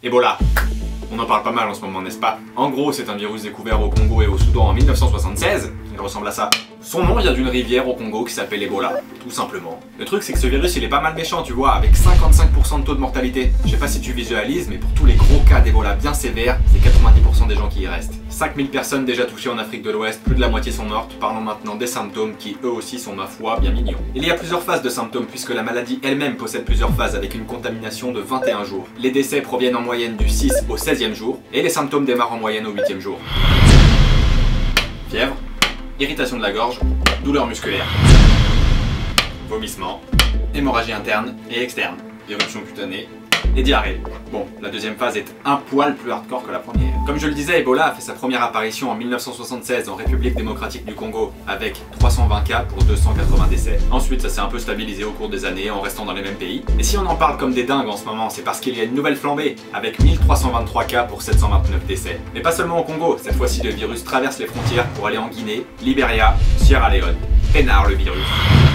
Ebola. On en parle pas mal en ce moment, n'est-ce pas? En gros, c'est un virus découvert au Congo et au Soudan en 1976. Il ressemble à ça. Son nom vient d'une rivière au Congo qui s'appelle Ebola, tout simplement. Le truc, c'est que ce virus, il est pas mal méchant, tu vois, avec 55% de taux de mortalité. Je sais pas si tu visualises, mais pour tous les gros cas d'Ebola bien sévères, c'est 90% des gens qui y restent. 5000 personnes déjà touchées en Afrique de l'Ouest, plus de la moitié sont mortes. Parlons maintenant des symptômes qui, eux aussi, sont ma foi bien mignons. Il y a plusieurs phases de symptômes puisque la maladie elle-même possède plusieurs phases avec une contamination de 21 jours. Les décès proviennent en moyenne du 6 au 16e jour et les symptômes démarrent en moyenne au 8e jour. Fièvre, irritation de la gorge, douleur musculaire, vomissement, hémorragie interne et externe, éruption cutanée et diarrhée. Bon, la deuxième phase est un poil plus hardcore que la première. Comme je le disais, Ebola a fait sa première apparition en 1976 en République démocratique du Congo avec 320 cas pour 280 décès. Ensuite, ça s'est un peu stabilisé au cours des années en restant dans les mêmes pays. Et si on en parle comme des dingues en ce moment, c'est parce qu'il y a une nouvelle flambée avec 1323 cas pour 729 décès. Mais pas seulement au Congo, cette fois-ci le virus traverse les frontières pour aller en Guinée, Liberia, Sierra Leone. Pénard le virus.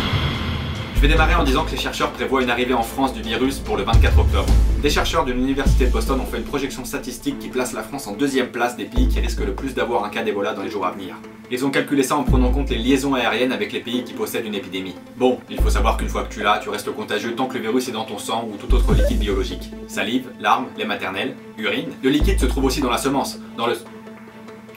Vais démarrer en disant que les chercheurs prévoient une arrivée en France du virus pour le 24 octobre. Des chercheurs de l'université de Boston ont fait une projection statistique qui place la France en deuxième place des pays qui risquent le plus d'avoir un cas d'Ebola dans les jours à venir. Ils ont calculé ça en prenant en compte les liaisons aériennes avec les pays qui possèdent une épidémie. Bon, il faut savoir qu'une fois que tu l'as, tu restes contagieux tant que le virus est dans ton sang ou tout autre liquide biologique. Salive, larmes, lait maternel, urine. Le liquide se trouve aussi dans la semence, dans le...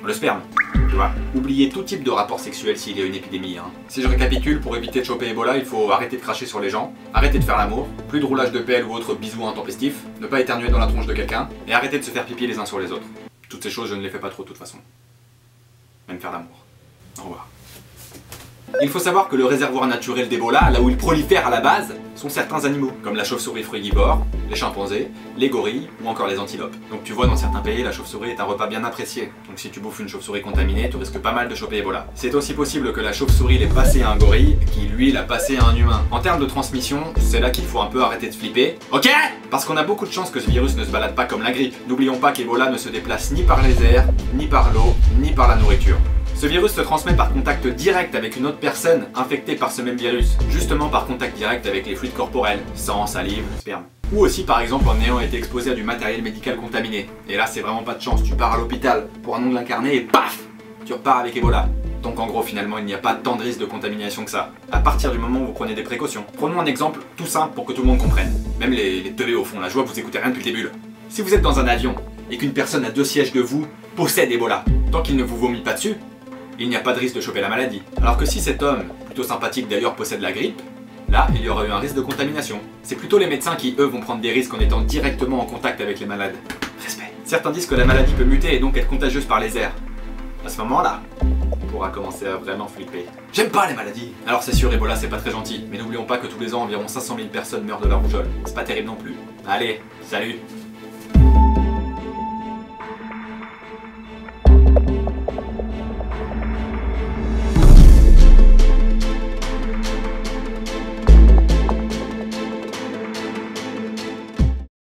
le sperme. Tu vois Oubliez tout type de rapport sexuel s'il y a une épidémie. Hein. Si je récapitule, pour éviter de choper Ebola, il faut arrêter de cracher sur les gens, arrêter de faire l'amour, plus de roulage de pelle ou autre bisous intempestifs, ne pas éternuer dans la tronche de quelqu'un, et arrêter de se faire pipi les uns sur les autres. Toutes ces choses, je ne les fais pas trop de toute façon. Même faire l'amour. Au revoir. Il faut savoir que le réservoir naturel d'Ebola, là où il prolifère à la base, sont certains animaux, comme la chauve-souris frugivore, les chimpanzés, les gorilles ou encore les antilopes. Donc tu vois, dans certains pays, la chauve-souris est un repas bien apprécié. Donc si tu bouffes une chauve-souris contaminée, tu risques pas mal de choper Ebola. C'est aussi possible que la chauve-souris l'ait passé à un gorille, qui lui l'a passé à un humain. En termes de transmission, c'est là qu'il faut un peu arrêter de flipper. Ok? Parce qu'on a beaucoup de chances que ce virus ne se balade pas comme la grippe. N'oublions pas qu'Ebola ne se déplace ni par les airs, ni par l'eau, ni par la nourriture. Ce virus se transmet par contact direct avec une autre personne infectée par ce même virus, justement par contact direct avec les fluides corporels, sang, salive, sperme. Ou aussi par exemple en ayant été exposé à du matériel médical contaminé. Et là c'est vraiment pas de chance, tu pars à l'hôpital pour un ongle incarné et paf Tu repars avec Ebola. Donc en gros finalement il n'y a pas tant de risque de contamination que ça, à partir du moment où vous prenez des précautions. Prenons un exemple tout simple pour que tout le monde comprenne. Même les, les au fond, la joie vous écoutez rien depuis le début. Si vous êtes dans un avion et qu'une personne à deux sièges de vous possède Ebola, tant qu'il ne vous vomit pas dessus, il n'y a pas de risque de choper la maladie. Alors que si cet homme, plutôt sympathique d'ailleurs, possède la grippe, là, il y aurait eu un risque de contamination. C'est plutôt les médecins qui, eux, vont prendre des risques en étant directement en contact avec les malades. Respect. Certains disent que la maladie peut muter et donc être contagieuse par les airs. À ce moment-là, on pourra commencer à vraiment flipper. J'aime pas les maladies Alors c'est sûr, Ebola c'est pas très gentil, mais n'oublions pas que tous les ans environ 500 000 personnes meurent de la rougeole. C'est pas terrible non plus. Allez, salut